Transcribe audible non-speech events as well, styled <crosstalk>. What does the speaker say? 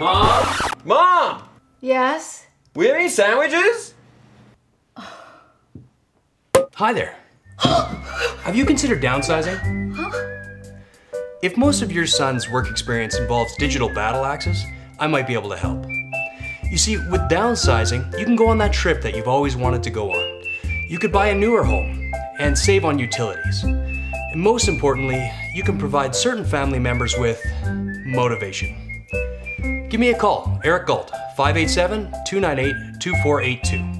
Mom? Mom! Yes? We have any sandwiches? Hi there. <gasps> Have you considered downsizing? If most of your son's work experience involves digital battle axes, I might be able to help. You see, with downsizing, you can go on that trip that you've always wanted to go on. You could buy a newer home and save on utilities. And most importantly, you can provide certain family members with motivation. Give me a call, Erik Gault, 587 298 2482.